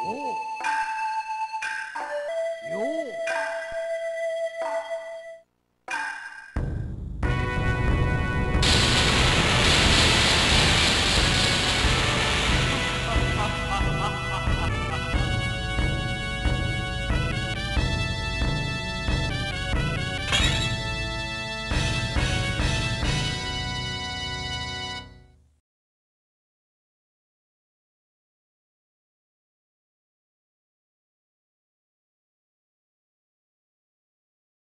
Oh.